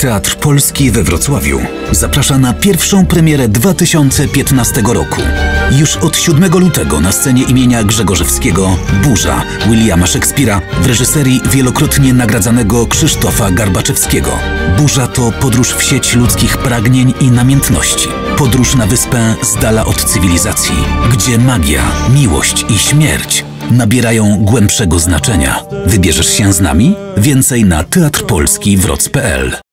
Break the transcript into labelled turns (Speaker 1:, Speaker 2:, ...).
Speaker 1: Teatr Polski we Wrocławiu zaprasza na pierwszą premierę 2015 roku. Już od 7 lutego na scenie imienia Grzegorzewskiego Burza Williama Szekspira w reżyserii wielokrotnie nagradzanego Krzysztofa Garbaczewskiego. Burza to podróż w sieć ludzkich pragnień i namiętności. Podróż na wyspę z dala od cywilizacji, gdzie magia, miłość i śmierć nabierają głębszego znaczenia. Wybierzesz się z nami? Więcej na teatrpolski wroc.pl